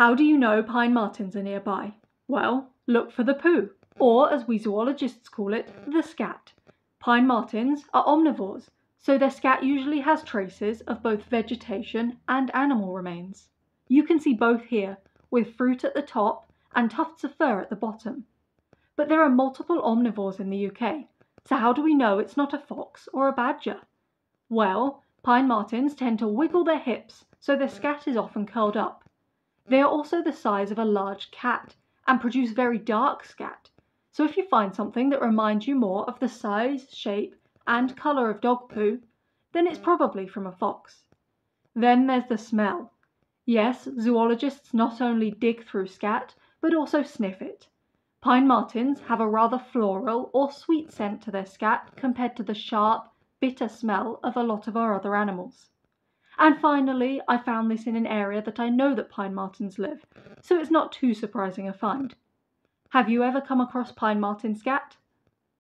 How do you know pine martens are nearby? Well, look for the poo, or as we zoologists call it, the scat. Pine martens are omnivores, so their scat usually has traces of both vegetation and animal remains. You can see both here, with fruit at the top and tufts of fur at the bottom. But there are multiple omnivores in the UK, so how do we know it's not a fox or a badger? Well, pine martens tend to wiggle their hips, so their scat is often curled up. They are also the size of a large cat and produce very dark scat. So if you find something that reminds you more of the size, shape, and colour of dog poo, then it's probably from a fox. Then there's the smell. Yes, zoologists not only dig through scat, but also sniff it. Pine martens have a rather floral or sweet scent to their scat compared to the sharp, bitter smell of a lot of our other animals. And finally, I found this in an area that I know that pine martens live, so it's not too surprising a find. Have you ever come across pine marten scat?